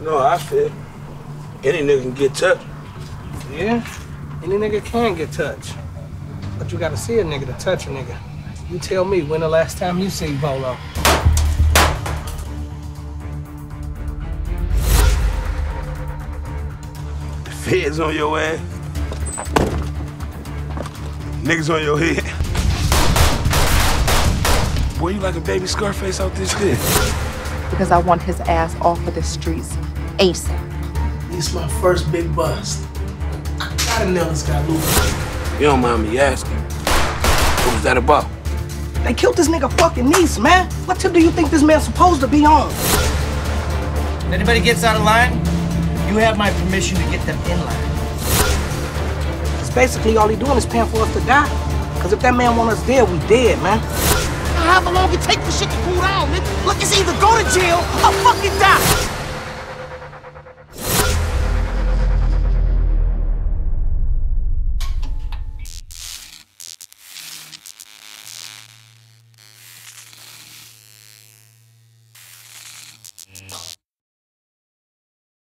No, I feel any nigga can get touched. Yeah, any nigga can get touched. But you gotta see a nigga to touch a nigga. You tell me when the last time you see Bolo. The feds on your ass. Niggas on your head. Boy, you like a baby Scarface out this shit. Because I want his ass off of the streets ASAP. This my first big bust. I gotta nail this guy Luke. You don't mind me asking. What was that about? They killed this nigga fucking niece, man. What tip do you think this man's supposed to be on? If anybody gets out of line, you have my permission to get them in line. It's basically all he doing is paying for us to die. Cause if that man want us dead, we dead, man how long it take for shit to cool down, nigga. Look, it's either go to jail or fucking die.